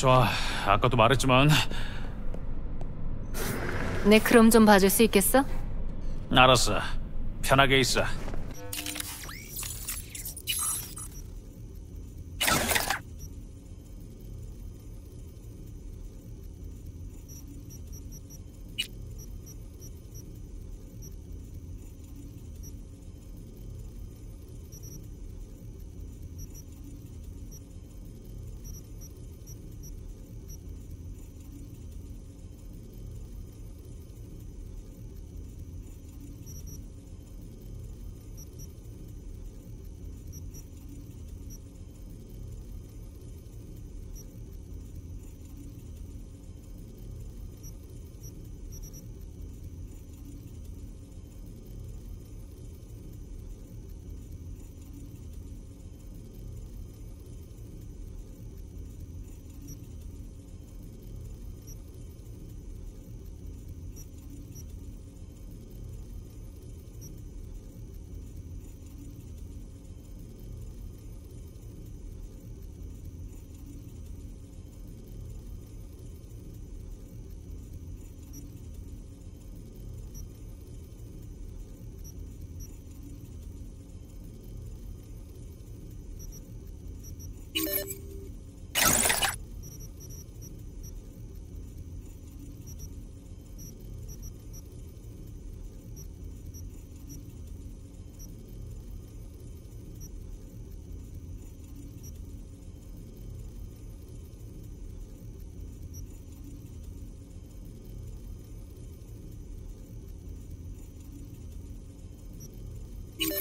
좋아. 아까도 말했지만 내 크롬 좀 봐줄 수 있겠어? 알았어. 편하게 있어.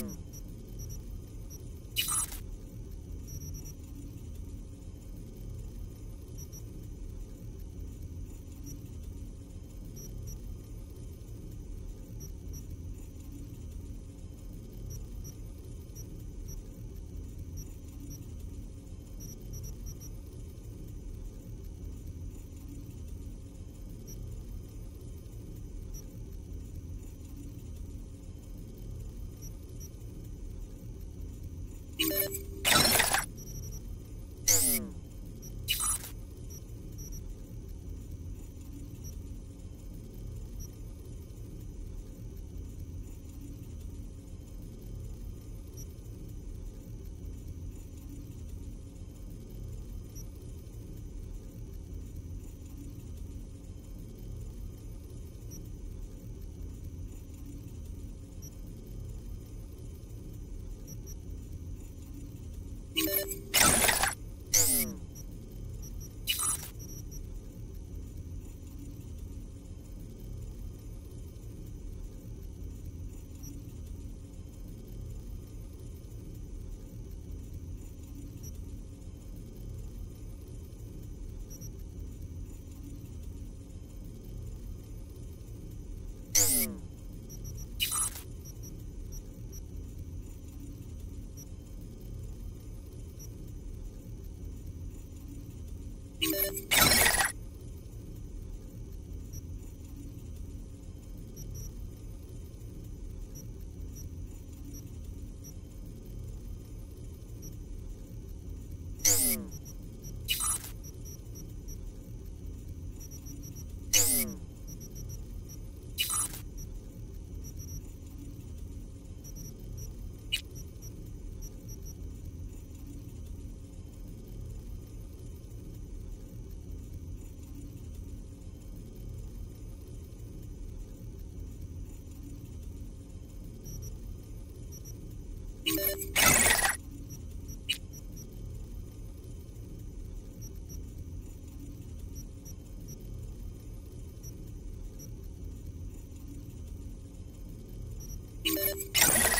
Ooh. Boom. Thank you.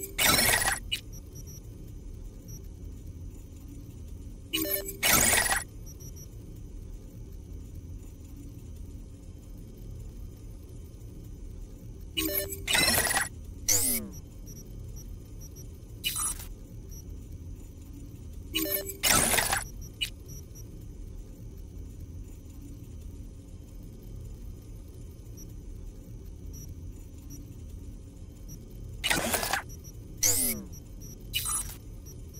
you.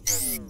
Mm-hmm.